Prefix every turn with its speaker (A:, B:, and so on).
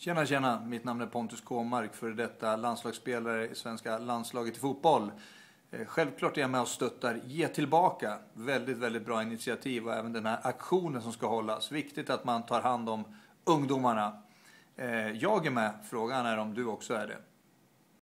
A: Tjena, tjena! Mitt namn är Pontus Kåmark, före detta landslagsspelare i svenska landslaget i fotboll. Eh, självklart är jag med och stöttar Ge tillbaka. Väldigt, väldigt bra initiativ och även den här aktionen som ska hållas. Viktigt att man tar hand om ungdomarna. Eh, jag är med. Frågan är om du också är det.